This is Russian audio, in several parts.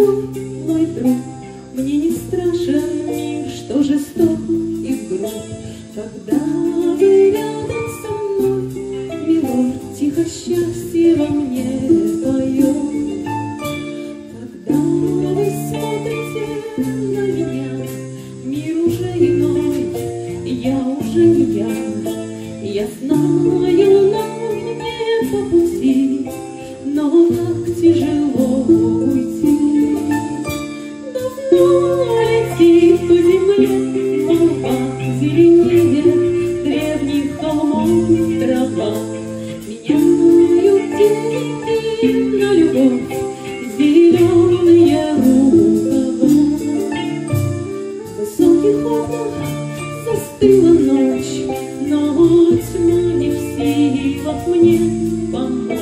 давно, мой друг, Мне не страшен мир, что жесток и груб, Когда вы рядом со мной, Милор, тихо счастье во мне поет. Когда вы смотрите на меня, Мир уже иной, я уже не я, Я знаю, нам не по пути, Но так тяжело Летит по земле молва зеленее древних холмов трава. Меняют деньги на любовь зеленые рукава. В высоких окнах застыла ночь, но тьма не в силах мне помочь.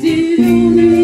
See you.